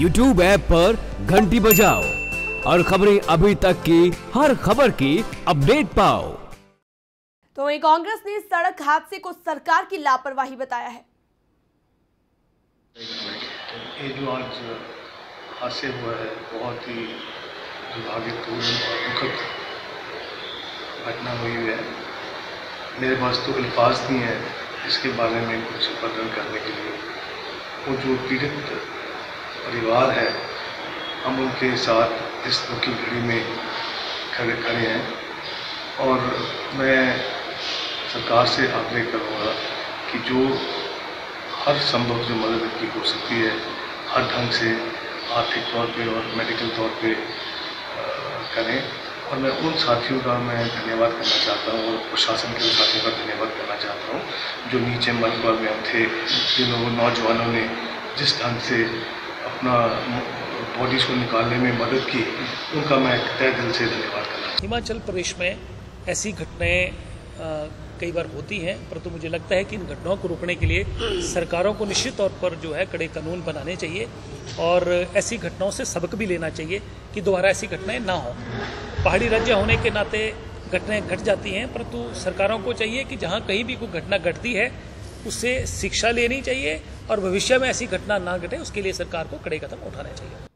YouTube app पर घंटी बजाओ और खबरें अभी तक की हर खबर की अपडेट पाओ। तो वहीं कांग्रेस ने सड़क हादसे को सरकार की लापरवाही बताया है। ये जो आज हादसे हुआ है बहुत ही दुर्भाग्यपूर्ण और दुखद घटना हुई है। मेरे पास तो अल्फाज नहीं है इसके बारे में कुछ वर्णन करने के लिए। वो जो पीड़ित परिवार है, हम उनके साथ इस दुख घड़ी में खड़े खड़े हैं। और मैं सरकार से आग्रह करूँगा कि जो हर संभव जो मदद की हो सकती है, हर ढंग से आर्थिक तौर पे और मेडिकल तौर पे करें। और मैं उन साथियों का मैं धन्यवाद करना चाहता हूँ और प्रशासन के उन साथियों का धन्यवाद करना चाहता हूँ, जो नीचे मलबा में थे जिन नौजवानों ने जिस ढंग से अपना बॉडीज को निकालने में मदद की, उनका मैं तय दिल से धन्यवाद करना चाहता हूँ। हिमाचल प्रदेश में ऐसी घटनाएँ कई बार होती हैं, परंतु मुझे लगता है कि इन घटनाओं को रोकने के लिए सरकारों को निश्चित तौर पर जो है कड़े कानून बनाने चाहिए और ऐसी घटनाओं से सबक भी लेना चाहिए कि दोबारा ऐसी घटनाएँ ना हो। पहाड़ी राज्य होने के नाते घटनाएँ घट जाती हैं, परंतु सरकारों को चाहिए कि जहाँ कहीं भी कोई घटना घटती है उससे शिक्षा लेनी चाहिए और भविष्य में ऐसी घटना ना घटे, उसके लिए सरकार को कड़े कदम उठाने चाहिए।